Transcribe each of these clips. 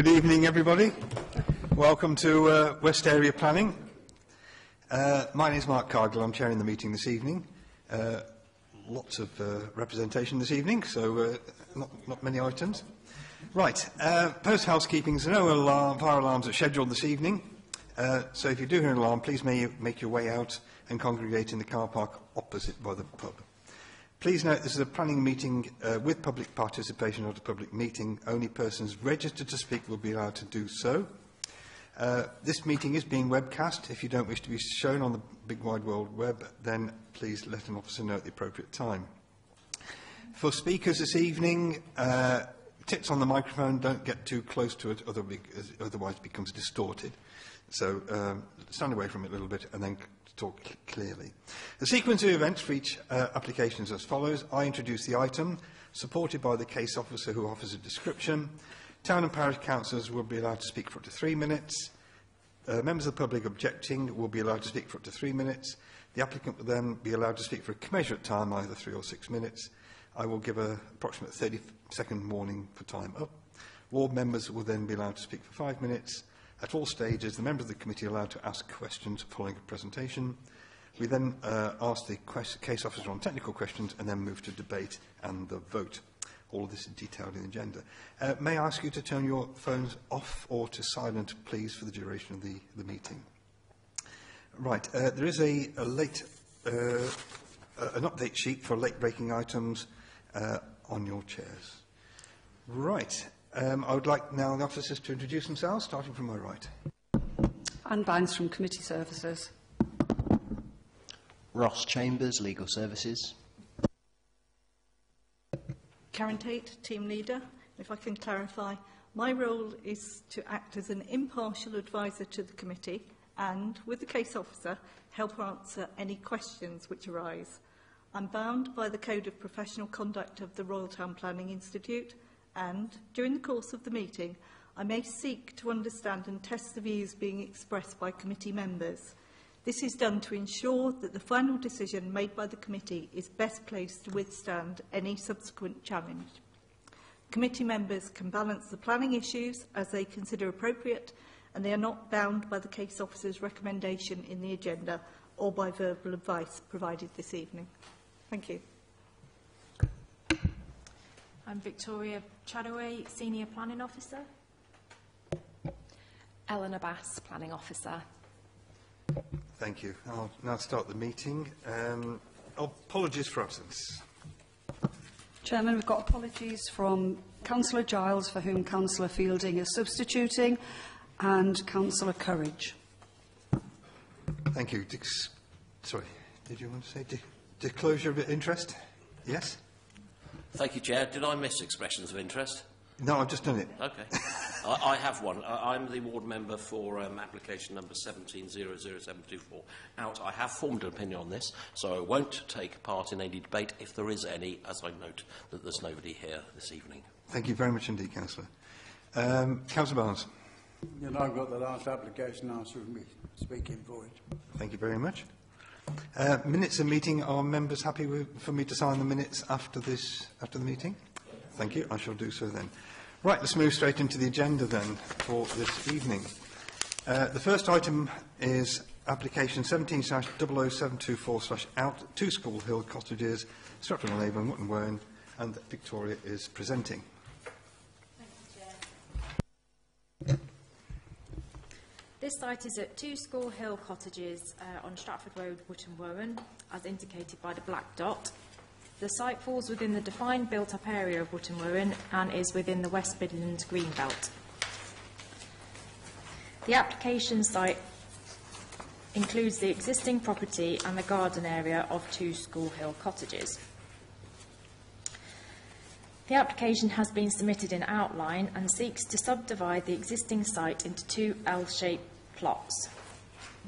Good evening, everybody. Welcome to uh, West Area Planning. Uh, my name is Mark Cargill. I'm chairing the meeting this evening. Uh, lots of uh, representation this evening, so uh, not, not many items. Right, uh, post housekeeping. There's no alarm, fire alarms are scheduled this evening. So if you do hear an alarm, please may you make your way out and congregate in the car park opposite by the pub. Please note this is a planning meeting uh, with public participation, not a public meeting. Only persons registered to speak will be allowed to do so. Uh, this meeting is being webcast. If you don't wish to be shown on the big wide world web, then please let an officer know at the appropriate time. For speakers this evening, uh, tits on the microphone, don't get too close to it, otherwise it becomes distorted. So um, stand away from it a little bit and then talk clearly. The sequence of events for each uh, application is as follows. I introduce the item, supported by the case officer who offers a description. Town and parish councillors will be allowed to speak for up to three minutes. Uh, members of the public objecting will be allowed to speak for up to three minutes. The applicant will then be allowed to speak for a commensurate time, either three or six minutes. I will give an approximate 30 second warning for time up. Ward members will then be allowed to speak for five minutes. At all stages, the member of the committee are allowed to ask questions following a presentation. We then uh, the case officer on technical questions and then move to debate and the vote. All of this is detailed in the agenda. Uh, may I ask you to turn your phones off or to silent, please, for the duration of the, the meeting? Right, uh, there is a, a late, uh, an update sheet for late breaking items uh, on your chairs. Right, Um, I would like now the officers to introduce themselves, starting from my right. Anne Banks from Committee Services. Ross Chambers, Legal Services. Karen Tate, Team Leader. If I can clarify, my role is to act as an impartial advisor to the committee and, with the case officer, help answer any questions which arise. I'm bound by the Code of Professional Conduct of the Royal Town Planning Institute – and, during the course of the meeting, I may seek to understand and test the views being expressed by committee members. This is done to ensure that the final decision made by the committee is best placed to withstand any subsequent challenge. Committee members can balance the planning issues as they consider appropriate and they are not bound by the case officer's recommendation in the agenda or by verbal advice provided this evening. Thank you. I'm Victoria Chadaway, Senior Planning Officer. Eleanor Bass, Planning Officer. Thank you. I'll now start the meeting. Um, apologies for absence. Chairman, we've got apologies from Councillor Giles, for whom Councillor Fielding is substituting, and Councillor Courage. Thank you. Dix sorry, did you want to say di disclosure of interest? Yes? Thank you, Chair. Did I miss expressions of interest? No, I've just done it. Okay. I, I have one. I, I'm the ward member for um, application number 1700724. Out. I have formed an opinion on this, so I won't take part in any debate if there is any, as I note that there's nobody here this evening. Thank you very much indeed, Councillor. Um, Councillor Barnes. And I've got the last application I should be speaking for it. Thank you very much. Uh, minutes of meeting. Are members happy with, for me to sign the minutes after this after the meeting? Thank you. I shall do so then. Right, let's move straight into the agenda then for this evening. Uh, the first item is application 17-00724-out to School Hill Cottages, Stratford on Avon, Wootton Wawen, and Victoria is presenting. This site is at 2 School Hill Cottages uh, on Stratford Road, Wootton Wawen, as indicated by the black dot. The site falls within the defined built-up area of Wootton Wawen and is within the West Midlands Green Belt. The application site includes the existing property and the garden area of 2 School Hill Cottages. The application has been submitted in outline and seeks to subdivide the existing site into two L-shaped plots,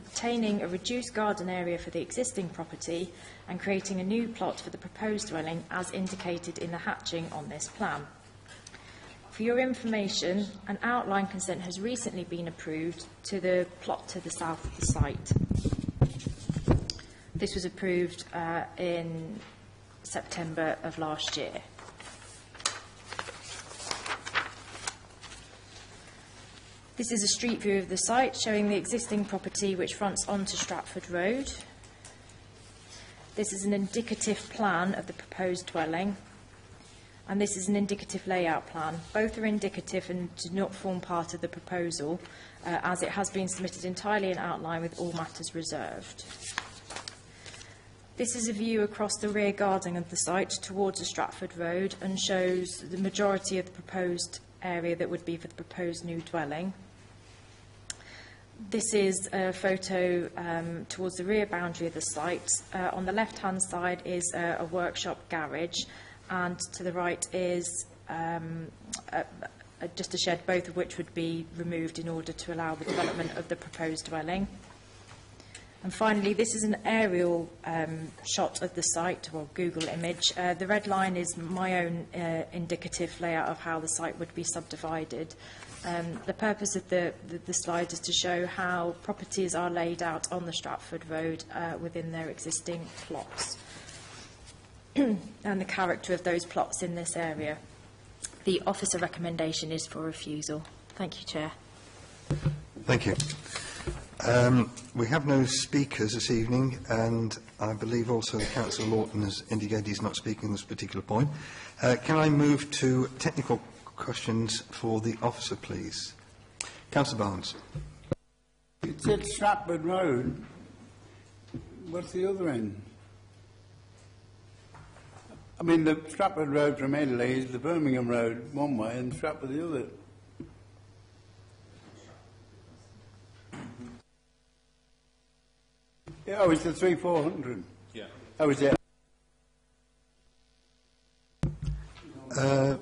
retaining a reduced garden area for the existing property and creating a new plot for the proposed dwelling as indicated in the hatching on this plan. For your information, an outline consent has recently been approved to the plot to the south of the site. This was approved uh, in September of last year. This is a street view of the site showing the existing property which fronts onto Stratford Road. This is an indicative plan of the proposed dwelling. And this is an indicative layout plan. Both are indicative and do not form part of the proposal, uh, as it has been submitted entirely in outline with all matters reserved. This is a view across the rear garden of the site towards the Stratford Road and shows the majority of the proposed area that would be for the proposed new dwelling. This is a photo um, towards the rear boundary of the site. Uh, on the left-hand side is a, a workshop garage, and to the right is um, a, a, just a shed, both of which would be removed in order to allow the development of the proposed dwelling. And finally, this is an aerial um, shot of the site, or Google image. Uh, the red line is my own uh, indicative layout of how the site would be subdivided. Um, the purpose of the, the, the slide is to show how properties are laid out on the Stratford Road uh, within their existing plots and the character of those plots in this area. The officer recommendation is for refusal. Thank you, Chair. Thank you. Um, we have no speakers this evening, and I believe also Councillor Lawton has indicated he's not speaking on this particular point. Uh, can I move to technical questions for the officer, please? Councillor Barnes. It said Stratford Road. What's the other end? I mean, the Stratford Road from Italy is the Birmingham Road one way and Stratford the other. Yeah, oh, it's the three four hundred. Yeah. Oh, is it? Uh,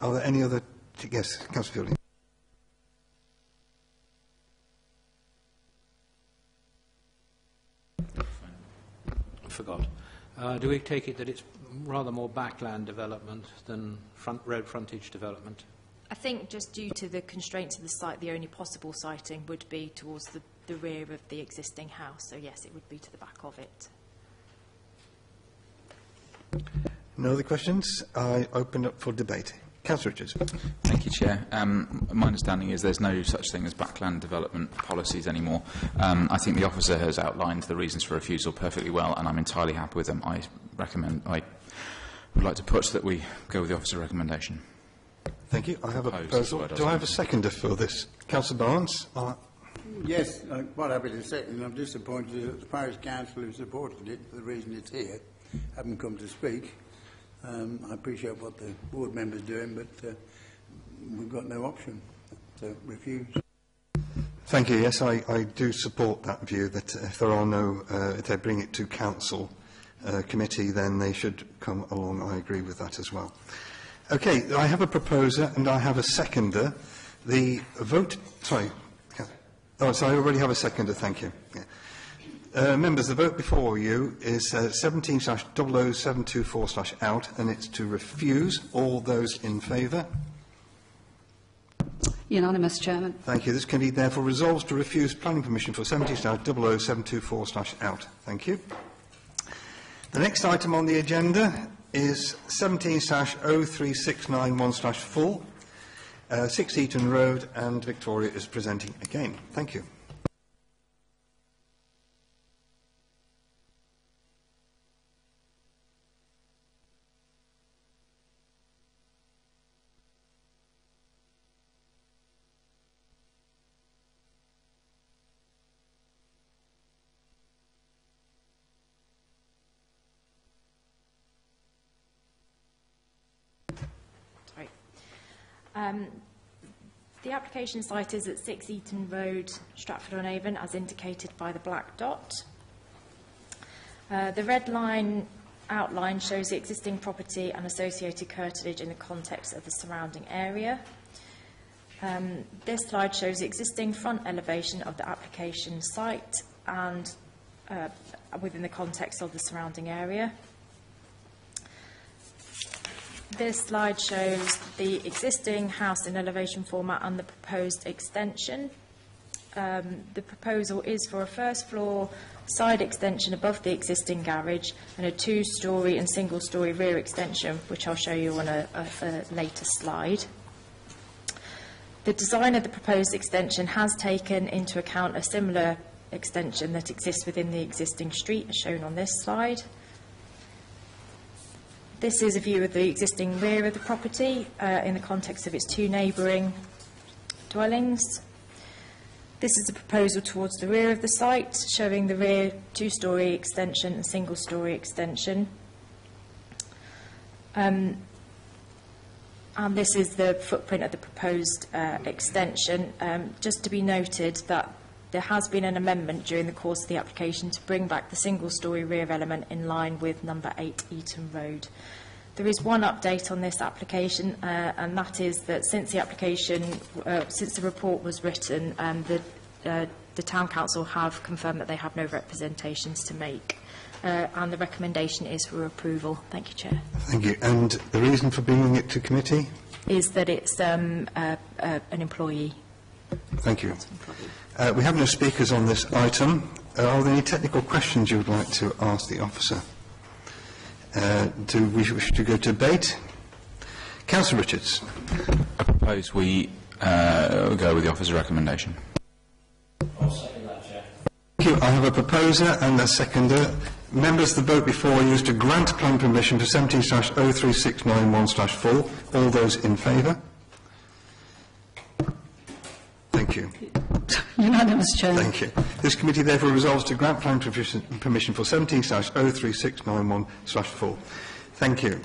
are there any other... Yes, Councillor Fielding. forgot. Uh, do we take it that it's rather more backland development than front road frontage development? I think just due to the constraints of the site, the only possible siting would be towards the, the rear of the existing house. So yes, it would be to the back of it. No other questions? I open up for debate. Councillor Richards. Thank you, Chair. Um, my understanding is there's no such thing as backland development policies anymore. Um, I think the officer has outlined the reasons for refusal perfectly well, and I'm entirely happy with them. I recommend, I would like to put that we go with the officer recommendation. Thank you. I have a Proposed proposal. is the word I Do I have a seconder for this? Councillor Barnes. Uh, Yes, I'm quite happy to say, and I'm disappointed that the parish council who supported it, for the reason it's here, haven't come to speak. Um, I appreciate what the board members doing, but uh, we've got no option to refuse. Thank you. Yes, I, I do support that view that if there are no, uh, if they bring it to council uh, committee, then they should come along. I agree with that as well. Okay, I have a proposer and I have a seconder. The vote, sorry. Oh, sorry, I already have a seconder. Thank you. Yeah. Uh, members, the vote before you is uh, 17 slash 00724 slash out, and it's to refuse. All those in favour? Unanimous, Chairman. Thank you. This committee therefore resolves to refuse planning permission for 17-00724-out. Thank you. The next item on the agenda is 17 slash 03691 slash full, uh, 6 Eaton Road, and Victoria is presenting again. Thank you. Sorry. Um, the application site is at 6 Eaton Road, Stratford-on-Avon, as indicated by the black dot. Uh, the red line outline shows the existing property and associated curtilage in the context of the surrounding area. Um, this slide shows the existing front elevation of the application site and uh, within the context of the surrounding area. This slide shows the existing house in elevation format and the proposed extension. Um, the proposal is for a first floor side extension above the existing garage and a two-storey and single-storey rear extension, which I'll show you on a, a, a later slide. The design of the proposed extension has taken into account a similar extension that exists within the existing street, as shown on this slide. This is a view of the existing rear of the property uh, in the context of its two neighbouring dwellings. This is a proposal towards the rear of the site, showing the rear two-storey extension and single-storey extension. Um, and this is the footprint of the proposed uh, extension. Um, just to be noted that there has been an amendment during the course of the application to bring back the single-storey rear element in line with number 8 Eaton Road. There is one update on this application, uh, and that is that since the application, uh, since the report was written, um, the, uh, the Town Council have confirmed that they have no representations to make, uh, and the recommendation is for approval. Thank you, Chair. Thank you. And the reason for bringing it to committee? Is that it's um, uh, uh, an employee. Thank you. Uh, we have no speakers on this item. Uh, are there any technical questions you would like to ask the officer? Uh, do we wish to go to debate? Councillor Richards. I propose we uh, go with the officer's recommendation. I'll second that, Chair. Thank you. I have a proposer and a seconder. Members, the vote before you is to grant plan permission for 17-03691-4. All those in favour? Thank you. Unanimous, Chair. Thank you. This committee therefore resolves to grant plan permission permission for 17-03691-4. Thank you.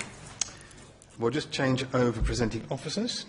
We'll just change over presenting officers.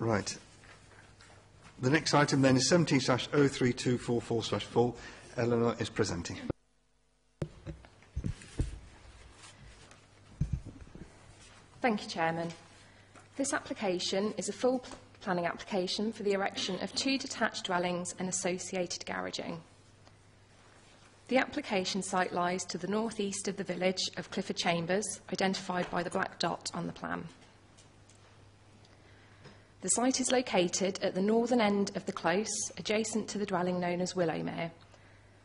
Right. The next item then is 17-03244-4. Eleanor is presenting. Thank you, Chairman. This application is a full pl- planning application for the erection of two detached dwellings and associated garaging. The application site lies to the north-east of the village of Clifford Chambers, identified by the black dot on the plan. The site is located at the northern end of the close, adjacent to the dwelling known as Willowmere.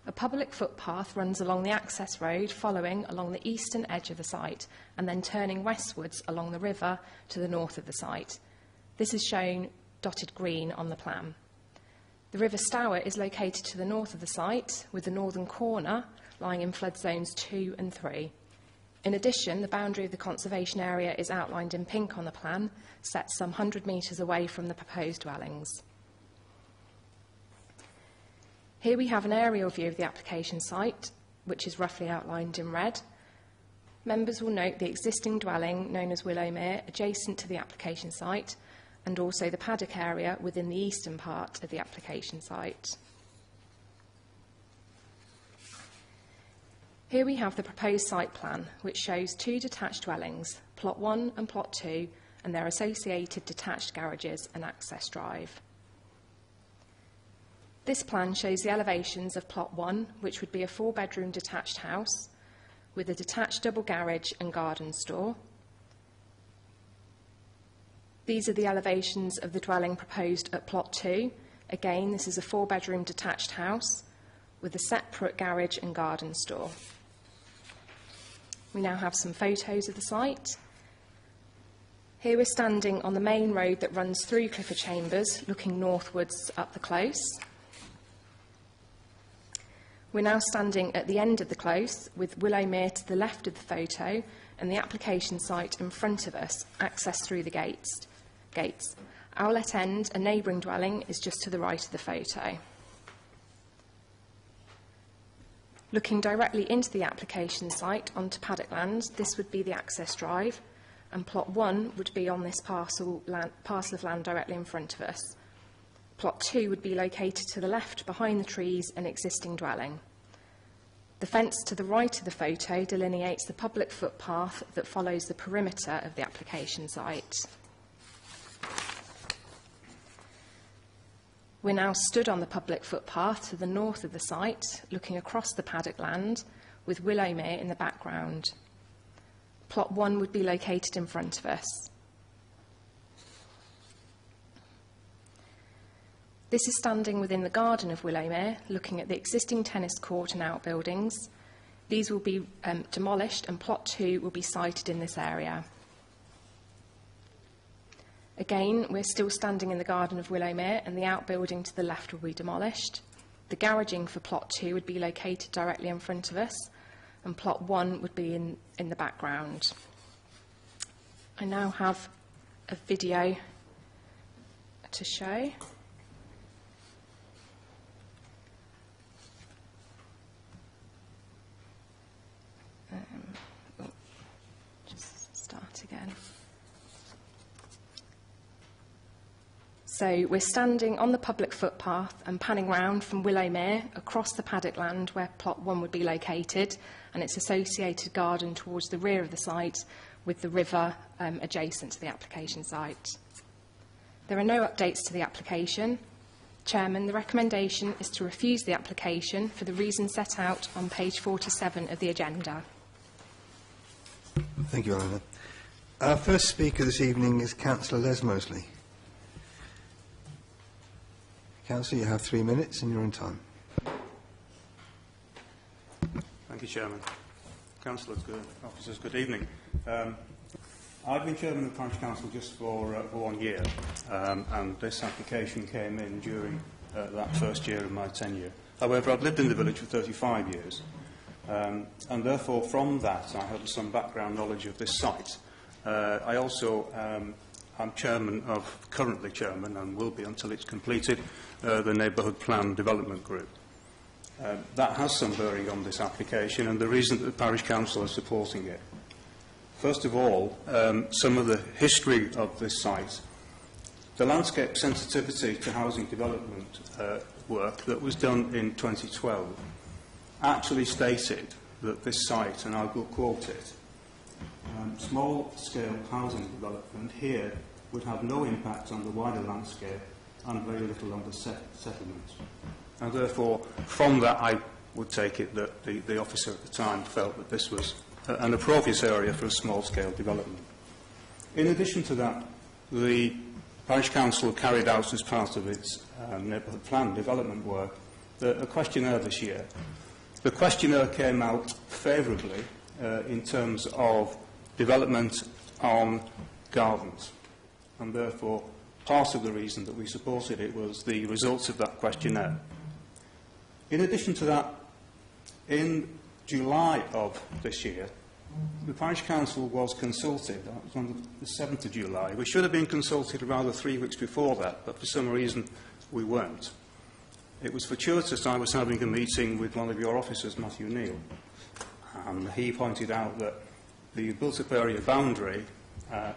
A public footpath runs along the access road, following along the eastern edge of the site, and then turning westwards along the river to the north of the site. This is shown dotted green on the plan. The River Stour is located to the north of the site, with the northern corner lying in flood zones 2 and 3. In addition, the boundary of the conservation area is outlined in pink on the plan, set some 100 metres away from the proposed dwellings. Here we have an aerial view of the application site, which is roughly outlined in red. Members will note the existing dwelling, known as Willowmere, adjacent to the application site, and also the paddock area within the eastern part of the application site. Here we have the proposed site plan, which shows two detached dwellings, plot 1 and plot 2, and their associated detached garages and access drive. This plan shows the elevations of plot 1, which would be a four bedroom detached house with a detached double garage and garden store. These are the elevations of the dwelling proposed at plot 2. Again, this is a four bedroom detached house with a separate garage and garden store. We now have some photos of the site. Here we're standing on the main road that runs through Clifford Chambers, looking northwards up the close. We're now standing at the end of the close, with Willowmere to the left of the photo and the application site in front of us, accessed through the gates. gates. Owlet End, a neighbouring dwelling, is just to the right of the photo. Looking directly into the application site onto paddock land, this would be the access drive, and plot 1 would be on this parcel, land, parcel of land directly in front of us. Plot 2 would be located to the left behind the trees and existing dwelling. The fence to the right of the photo delineates the public footpath that follows the perimeter of the application site. We're now stood on the public footpath to the north of the site, looking across the paddock land, with Willowmere in the background. Plot 1 would be located in front of us. This is standing within the garden of Willowmere, looking at the existing tennis court and outbuildings. These will be um, demolished and plot 2 will be sited in this area. Again, we're still standing in the garden of Willowmere and the outbuilding to the left will be demolished. The garaging for plot 2 would be located directly in front of us and plot 1 would be in, in the background. I now have a video to show. Um, oh, just start again. So we're standing on the public footpath and panning round from Willowmere across the paddock land where plot one would be located and its associated garden towards the rear of the site with the river um, adjacent to the application site. There are no updates to the application. Chairman, the recommendation is to refuse the application for the reasons set out on page 47 of the agenda. Thank you, Eleanor. Our first speaker this evening is Councillor Les Mosley. Councillor, you have three minutes and you're in time. Thank you, Chairman. Councillors, good, officers, good evening. Um, I've been Chairman of the Parish Council just for, uh, for one year, um, and this application came in during uh, that first year of my tenure. However, I've lived in the village for 35 years, um, and therefore from that I have some background knowledge of this site. Uh, I also um, I'm chairman of, currently chairman, and will be until it's completed, uh, the Neighbourhood Plan Development Group. Uh, that has some bearing on this application and the reason that the Parish Council is supporting it. First of all, um, some of the history of this site. The landscape sensitivity to housing development uh, work that was done in 2012 actually stated that this site, and I will quote it, um, small-scale housing development here would have no impact on the wider landscape and very little on the set settlement. And therefore, from that, I would take it that the, the officer at the time felt that this was an appropriate area for a small-scale development. In addition to that, the Parish Council carried out as part of its um, neighbourhood plan development work the, a questionnaire this year. The questionnaire came out favourably uh, in terms of development on gardens, and therefore part of the reason that we supported it was the results of that questionnaire. In addition to that, in July of this year, the Parish Council was consulted, that was on the 7th of July. We should have been consulted rather three weeks before that, but for some reason we weren't. It was fortuitous I was having a meeting with one of your officers, Matthew Neal, and he pointed out that the built-up area boundary uh,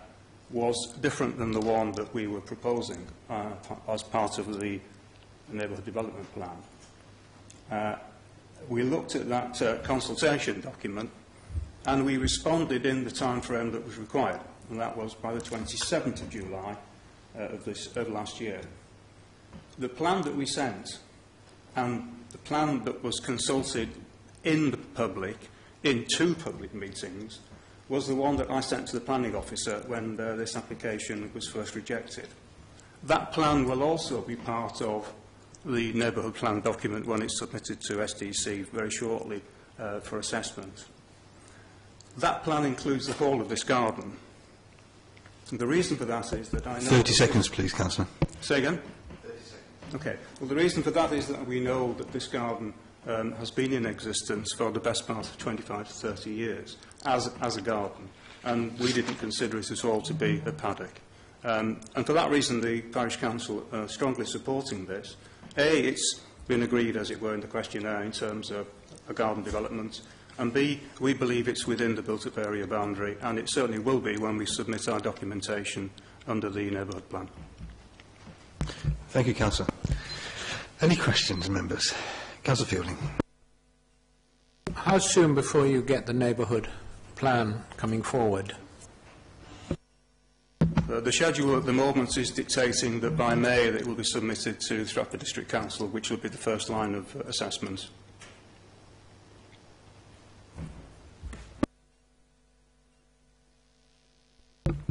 was different than the one that we were proposing uh, as part of the neighbourhood development plan. Uh, we looked at that uh, consultation document and we responded in the time frame that was required, and that was by the 27th of July uh, of, this, of last year. The plan that we sent and the plan that was consulted in the public in two public meetings was the one that I sent to the planning officer when uh, this application was first rejected. That plan will also be part of the neighbourhood plan document when it's submitted to SDC very shortly uh, for assessment. That plan includes the whole of this garden. And the reason for that is that I know... 30 seconds, please, Councillor. Say again? 30 seconds. Okay. Well, the reason for that is that we know that this garden um, has been in existence for the best part of 25 to 30 years as, as a garden, and we didn't consider it at all to be a paddock. Um, and for that reason, the Parish Council are strongly supporting this. A, it's been agreed, as it were, in the questionnaire in terms of a garden development, and B, we believe it's within the built-up area boundary, and it certainly will be when we submit our documentation under the neighbourhood plan. Thank you, Councillor. Any questions, members? Councillor Fielding. How soon before you get the neighbourhood plan coming forward? Uh, the schedule at the moment is dictating that by May that it will be submitted to the Stratford District Council, which will be the first line of uh, assessment.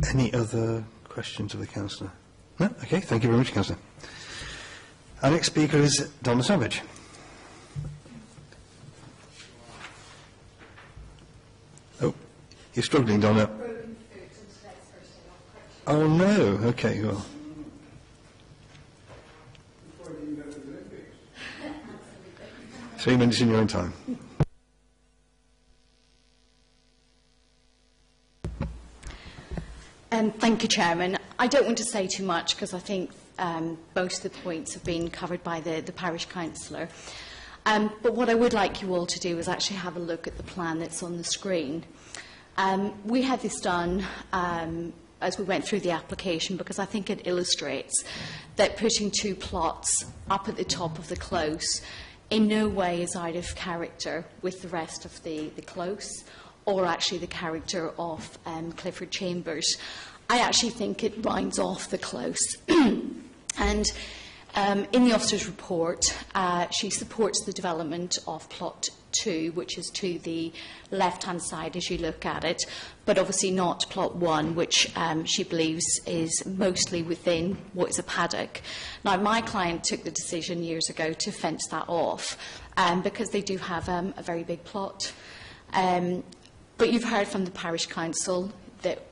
Any other questions of the councillor? No? Okay, thank you very much, councillor. Our next speaker is Donna Savage. You're struggling, Donna. Oh no. Okay, well. Three minutes in your own time. Um, thank you, Chairman. I don't want to say too much because I think um, most of the points have been covered by the, the parish councillor. Um, but what I would like you all to do is actually have a look at the plan that's on the screen. Um, we had this done um, as we went through the application because I think it illustrates that putting two plots up at the top of the close in no way is out of character with the rest of the, the close or actually the character of um, Clifford Chambers. I actually think it rounds off the close. and um, in the officer's report, uh, she supports the development of plot two, which is to the left-hand side as you look at it, but obviously not plot one, which um, she believes is mostly within what is a paddock. Now, my client took the decision years ago to fence that off um, because they do have um, a very big plot. Um, but you've heard from the parish council that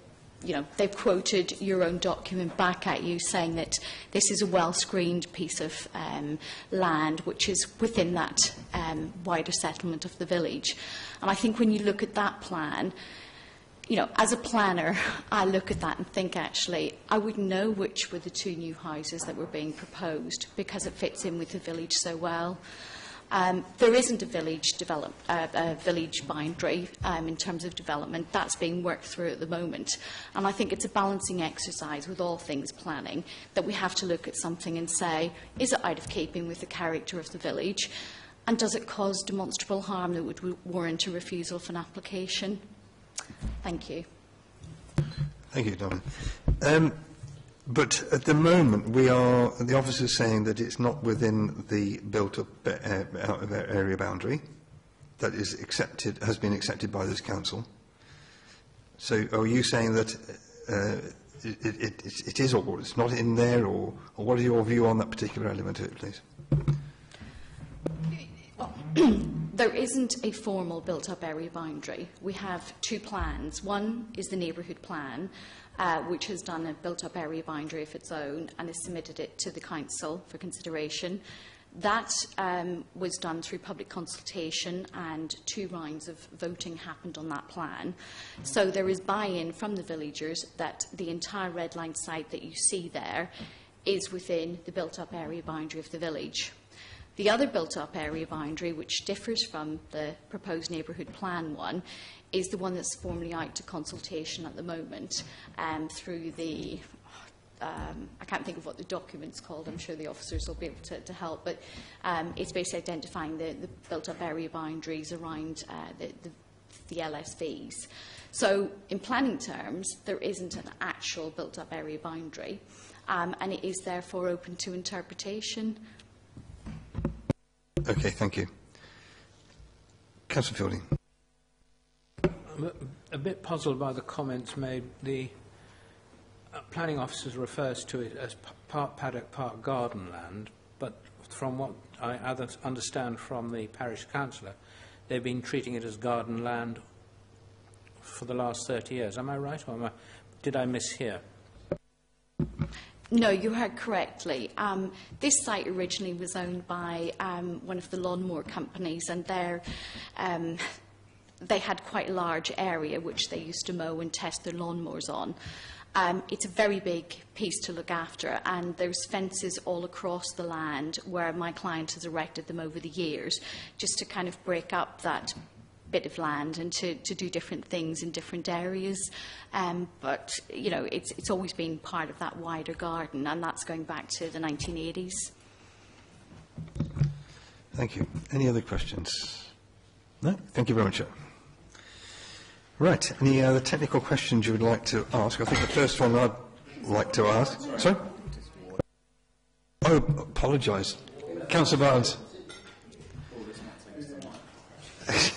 you know, they've quoted your own document back at you saying that this is a well-screened piece of um, land which is within that um, wider settlement of the village. And I think when you look at that plan, you know, as a planner, I look at that and think actually, I would know which were the two new houses that were being proposed because it fits in with the village so well. Um, there isn't a village, develop, uh, a village boundary um, in terms of development. That's being worked through at the moment. And I think it's a balancing exercise with all things planning that we have to look at something and say, is it out of keeping with the character of the village? And does it cause demonstrable harm that would warrant a refusal of an application? Thank you. Thank you, Donna. Um, But at the moment, we are, the officer is saying that it's not within the built-up uh, area boundary that is accepted, has been accepted by this council. So are you saying that uh, it, it, it, it is or it's not in there, or, or what is your view on that particular element of it, please? there isn't a formal built-up area boundary. We have two plans. One is the neighbourhood plan, uh, which has done a built-up area boundary of its own and has submitted it to the Council for consideration. That um, was done through public consultation and two rounds of voting happened on that plan. So there is buy-in from the villagers that the entire red line site that you see there is within the built-up area boundary of the village. The other built-up area boundary, which differs from the proposed neighbourhood plan one, is the one that's formally out to consultation at the moment um, through the um, I can't think of what the document's called. I'm sure the officers will be able to, to help. But um, it's basically identifying the, the built-up area boundaries around uh, the, the, the LSVs. So in planning terms, there isn't an actual built-up area boundary, um, and it is therefore open to interpretation. Okay, thank you. Councillor Fielding. I'm a bit puzzled by the comments made. The uh, planning officer refers to it as Park Paddock Park Garden Land, but from what I understand from the parish councillor, they've been treating it as garden land for the last 30 years. Am I right, or I, did I mishear? No, you heard correctly. Um, this site originally was owned by um, one of the lawnmower companies, and they're um, they had quite a large area which they used to mow and test their lawnmowers on. Um, it's a very big piece to look after, and there's fences all across the land where my client has erected them over the years, just to kind of break up that bit of land and to, to do different things in different areas. Um, but, you know, it's, it's always been part of that wider garden, and that's going back to the 1980s. Thank you. Any other questions? No? Thank you very much. Right. Any other technical questions you would like to ask? I think the first one I'd like to ask. Sorry? Oh, apologise. Councillor Barnes.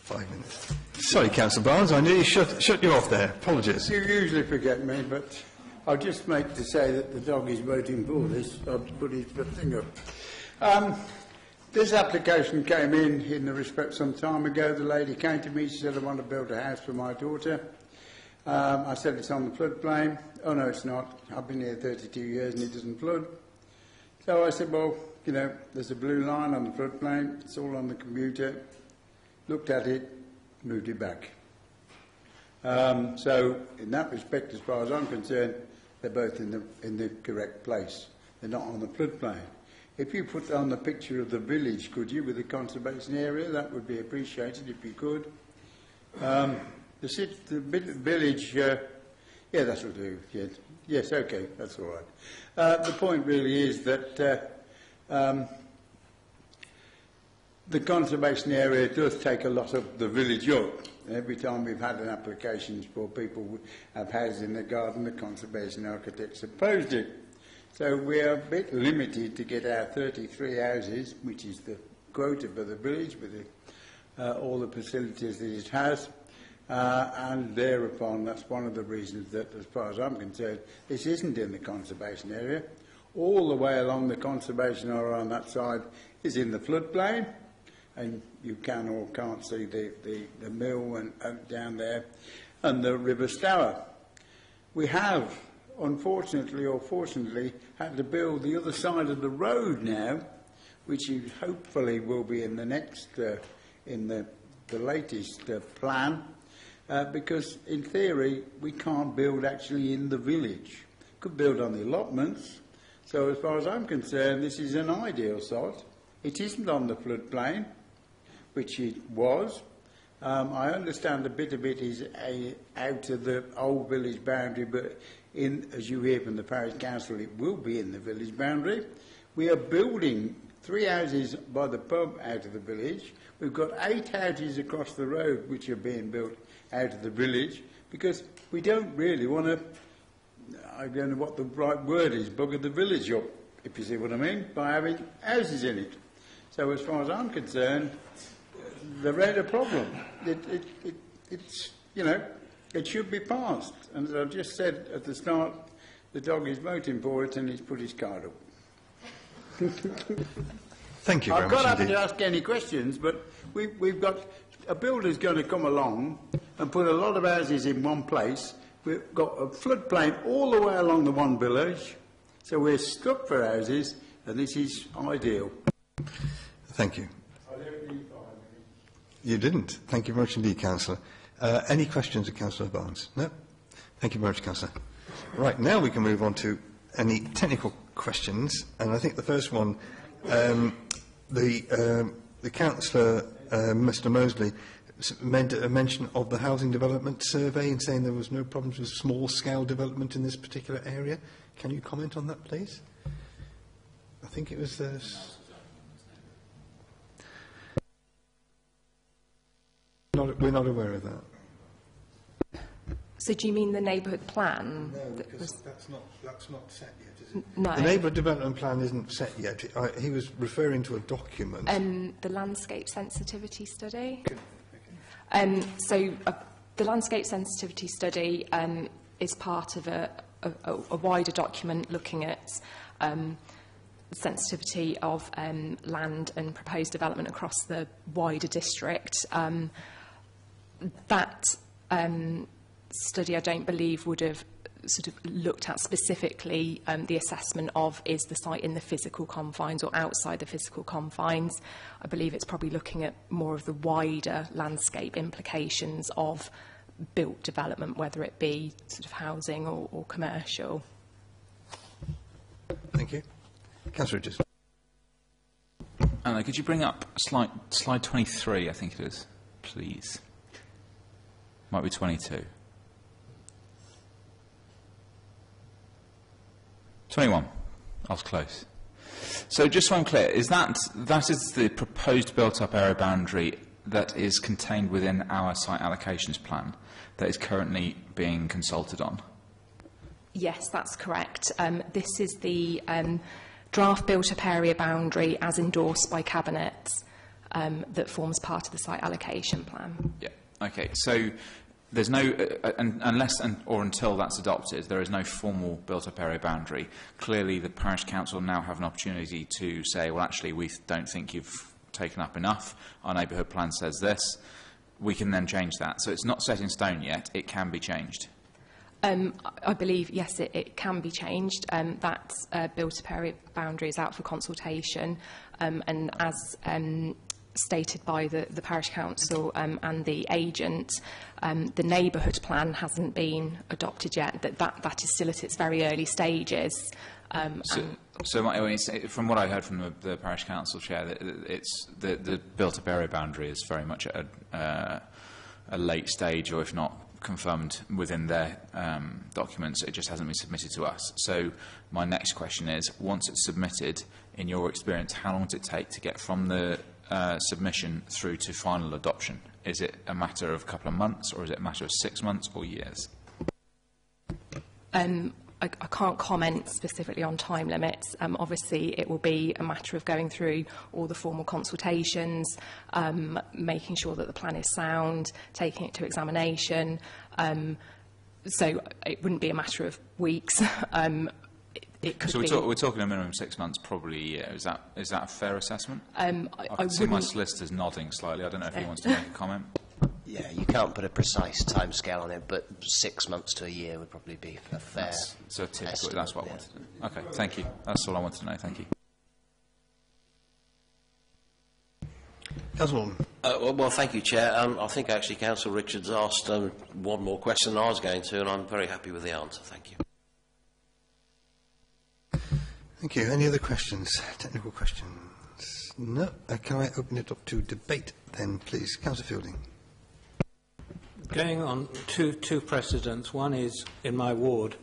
Five minutes. Sorry, Councillor Barnes, I nearly shut, shut you off there. Apologies. You usually forget me, but I'll just make to say that the dog is voting for this. I'll put his finger. Um, this application came in in the respect some time ago. The lady came to me, she said, I want to build a house for my daughter. Um, I said, it's on the floodplain. Oh, no, it's not. I've been here 32 years and it doesn't flood. So I said, well, you know, there's a blue line on the floodplain. It's all on the computer. Looked at it, moved it back. Um, so, in that respect, as far as I'm concerned, they're both in the, in the correct place. They're not on the floodplain. If you put on the picture of the village, could you, with the conservation area, that would be appreciated if you could. Um, the, city, the village, uh, yeah, that's what do. Yes, yes, okay, that's all right. Uh, the point really is that uh, um, the conservation area does take a lot of the village up. Every time we've had an application for people who have houses in the garden, the conservation architects opposed it. So we're a bit limited to get our 33 houses, which is the quota for the village with the, uh, all the facilities that it has. Uh, and thereupon, that's one of the reasons that, as far as I'm concerned, this isn't in the conservation area. All the way along the conservation area on that side is in the floodplain, and you can or can't see the, the, the mill and, and down there, and the River Stour. We have, unfortunately or fortunately, had to build the other side of the road now, which hopefully will be in the next, uh, in the, the latest uh, plan uh, because in theory we can't build actually in the village. Could build on the allotments. So as far as I'm concerned, this is an ideal site. It isn't on the floodplain, which it was. Um, I understand a bit of it is a, out of the old village boundary, but in, as you hear from the parish council, it will be in the village boundary. We are building three houses by the pub out of the village. We've got eight houses across the road which are being built out of the village because we don't really want to, I don't know what the right word is, bugger the village up, if you see what I mean, by having houses in it. So as far as I'm concerned, they're a problem. It, it, it, it's, you know, it should be passed. And as I've just said at the start, the dog is voting for it and he's put his card up. Thank you very I've much got indeed. to ask any questions, but we, we've got a builder's going to come along and put a lot of houses in one place. We've got a floodplain all the way along the one village, so we're stuck for houses, and this is ideal. Thank you. You didn't. Thank you very much indeed, Councillor. Uh, any questions of Councillor Barnes? No? Thank you very much, Councillor. Right, now we can move on to any technical questions, and I think the first one, um, the, um, the Councillor, uh, Mr Mosley, made a mention of the housing development survey and saying there was no problems with small-scale development in this particular area. Can you comment on that, please? I think it was the... Not, we're not aware of that. So do you mean the neighbourhood plan? that was- that's not, that's not set yet, is it? No. The neighbourhood development plan isn't set yet. I, he was referring to a document. Um, the landscape sensitivity study. Um, so uh, the landscape sensitivity study um, is part of a, a, a wider document looking at um, sensitivity of um, land and proposed development across the wider district. Um, that um, study, I don't believe, would have sort of looked at specifically um, the assessment of is the site in the physical confines or outside the physical confines. I believe it's probably looking at more of the wider landscape implications of built development, whether it be sort of housing or, or commercial. Thank you. Councillor Ridges. Anna, could you bring up slide, slide 23, I think it is, please? Might be 22. 21. I was close. So just so I'm clear, is that, that is the proposed built-up area boundary that is contained within our site allocations plan that is currently being consulted on? Yes, that's correct. Um, this is the um, draft built-up area boundary as endorsed by Cabinet um, that forms part of the site allocation plan. Yeah. Okay. So there's no, uh, uh, un unless or until that's adopted, there is no formal built-up area boundary. Clearly, the parish council now have an opportunity to say, well, actually, we don't think you've taken up enough. Our neighbourhood plan says this. We can then change that. So it's not set in stone yet. It can be changed. Um, I believe, yes, it, it can be changed. Um, that uh, built-up area boundary is out for consultation, um, and as um, stated by the, the parish council um, and the agent, um, the neighbourhood plan hasn't been adopted yet. That, that that is still at its very early stages. Um, So, so my, from what I heard from the, the parish council chair, that it's the, the built-up area boundary is very much at a, uh, a late stage, or if not confirmed within their um, documents, it just hasn't been submitted to us. So my next question is, once it's submitted, in your experience, how long does it take to get from the uh, submission through to final adoption? Is it a matter of a couple of months, or is it a matter of six months or years? Um, I, I can't comment specifically on time limits. Um, obviously, it will be a matter of going through all the formal consultations, um, making sure that the plan is sound, taking it to examination. Um, so it wouldn't be a matter of weeks. it, it could So we're, be. talk, we're talking a minimum of six months, probably a year. Is that, is that a fair assessment? um, I, I I can see my wouldn't- solicitors nodding slightly. I don't know if he wants to make a comment. Yeah, you can't put a precise timescale on it, but six months to a year would probably be a fair. That's, so typically, estimate, that's what I yeah. wanted to know. Okay, thank you. That's all I wanted to know. Thank you. Councillor Uh, well, well, thank you, Chair. Um, I think actually Councillor Richards asked um, one more question than I was going to, and I'm very happy with the answer. Thank you. Thank you. Any other questions? Technical questions? No. Uh, can I open it up to debate then, please? Councillor Fielding. Going on two, two precedents. One is in my ward.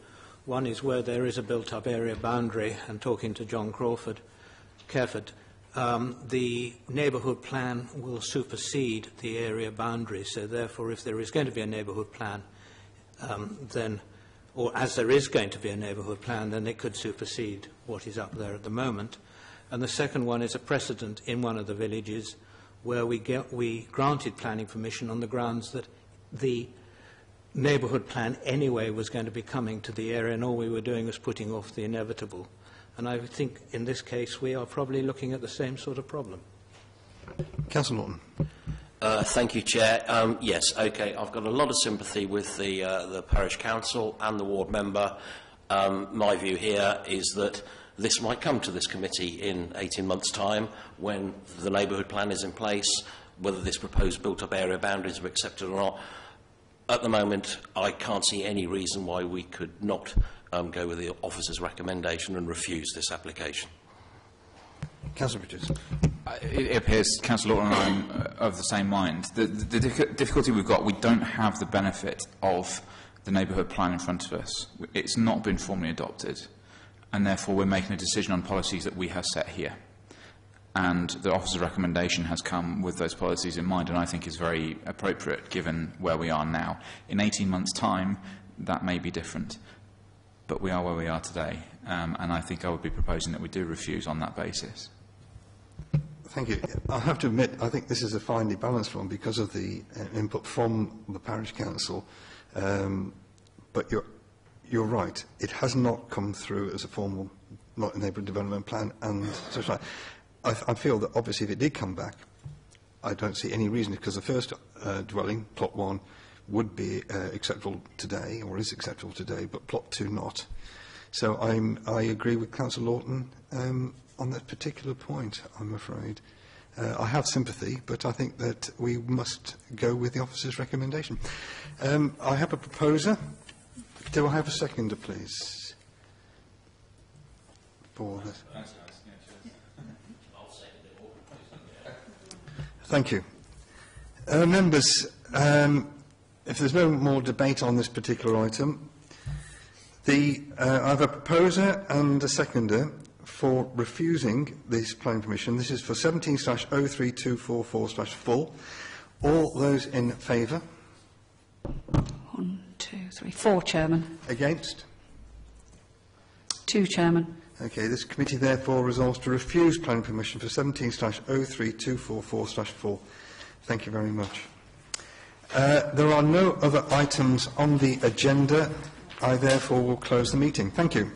One is where there is a built-up area boundary, and talking to John Crawford, Careford, um, the neighbourhood plan will supersede the area boundary. So therefore, if there is going to be a neighbourhood plan, um, then, or as there is going to be a neighbourhood plan, then it could supersede what is up there at the moment. And the second one is a precedent in one of the villages where we, get, we granted planning permission on the grounds that the neighbourhood plan anyway was going to be coming to the area and all we were doing was putting off the inevitable. And I think in this case we are probably looking at the same sort of problem. Councillor Norton. Uh, thank you, Chair. Um, yes, okay. I've got a lot of sympathy with the, uh, the parish council and the ward member. Um, my view here is that this might come to this committee in 18 months' time when the neighbourhood plan is in place, whether this proposed built-up area boundaries are accepted or not. At the moment, I can't see any reason why we could not um, go with the officer's recommendation and refuse this application. Councillor Richards. Uh, It appears Councillor Lawton and I uh, of the same mind. The, the, the difficulty we've got, we don't have the benefit of the neighbourhood plan in front of us. It's not been formally adopted, and therefore we're making a decision on policies that we have set here. And the officer's recommendation has come with those policies in mind, and I think is very appropriate given where we are now. In 18 months' time, that may be different, but we are where we are today, um, and I think I would be proposing that we do refuse on that basis. Thank you. I have to admit, I think this is a finely balanced one because of the uh, input from the parish council. Um, but you're, you're right. It has not come through as a formal not neighbourhood development plan and such like. I, I feel that obviously if it did come back, I don't see any reason because the first uh, dwelling, plot one, would be uh, acceptable today or is acceptable today, but plot two not. So I'm, I agree with Councillor Lawton um, on that particular point, I'm afraid. Uh, I have sympathy, but I think that we must go with the officer's recommendation. Um, I have a proposer. Do I have a seconder, please? For this. Thank you. Uh, members, um, if there's no more debate on this particular item, the, uh, I have a proposer and a seconder for refusing this planning permission. This is for 17/03244/full, All those in favour? One, two, three, four, Chairman. Against? Two, Chairman. Okay, this committee therefore resolves to refuse planning permission for 17/03244/4. Thank you very much. Uh, there are no other items on the agenda. I therefore will close the meeting. Thank you.